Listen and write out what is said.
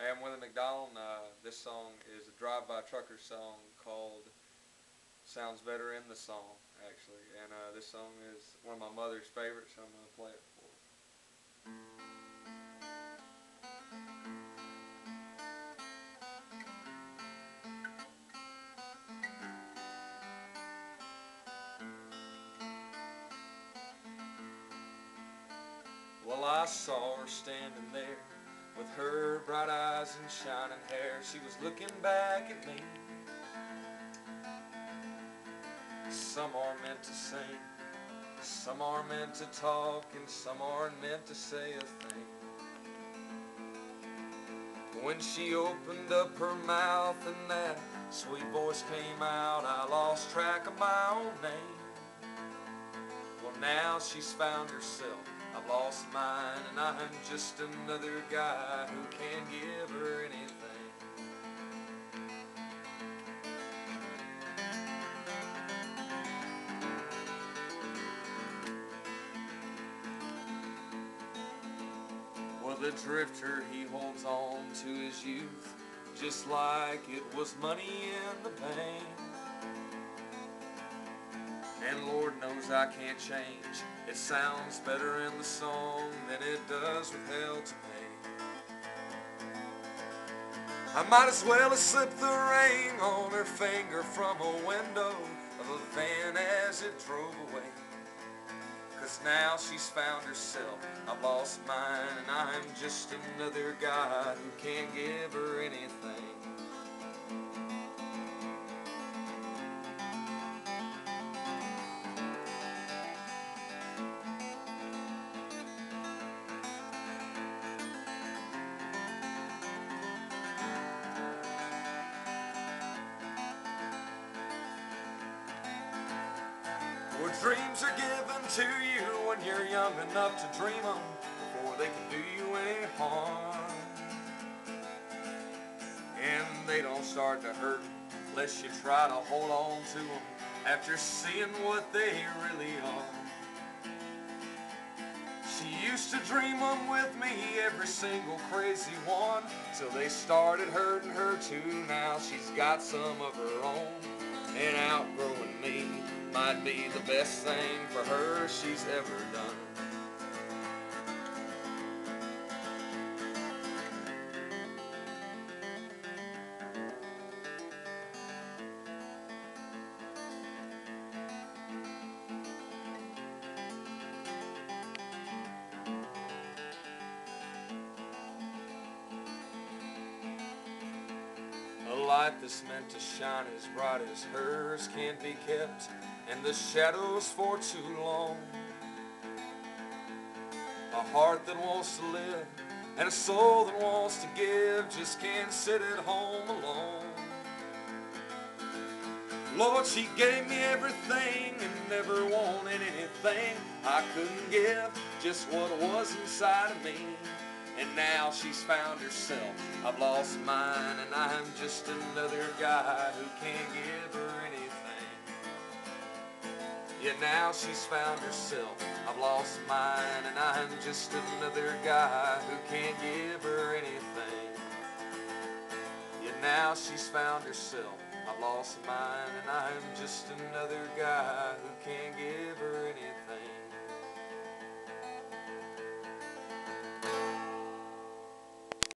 Hey, I'm Willie McDonald, and uh, this song is a drive-by trucker song called "Sounds Better in the Song," actually. And uh, this song is one of my mother's favorites, so I'm gonna play it for her. Well, I saw her standing there with her eyes and shining hair. She was looking back at me. Some are meant to sing, some are meant to talk, and some aren't meant to say a thing. When she opened up her mouth and that sweet voice came out, I lost track of my own name. Well, now she's found herself. I've lost mine, and I'm just another guy who can't the drifter, he holds on to his youth just like it was money in the bank. And Lord knows I can't change. It sounds better in the song than it does with hell to pay. I might as well have slipped the ring on her finger from a window of a van as it. Now she's found herself, I've lost mine, and I'm just another guy who can't give her anything. Well, dreams are given to you when you're young enough to dream them before they can do you any harm. And they don't start to hurt unless you try to hold on to them after seeing what they really are. She used to dream them with me, every single crazy one, till they started hurting her too. Now she's got some of her own, and outgrowing me might be the best thing for her she's ever done. Light that's meant to shine as bright as hers can't be kept in the shadows for too long. A heart that wants to live and a soul that wants to give just can't sit at home alone. Lord, she gave me everything and never wanted anything I couldn't give, just what was inside of me. And now she's found herself. I've lost mine, and I'm just another guy who can't give her anything. Yeah, now she's found herself. I've lost mine, and I'm just another guy who can't give her anything. Yeah, now she's found herself. I've lost mine, and I'm just another guy who can't give.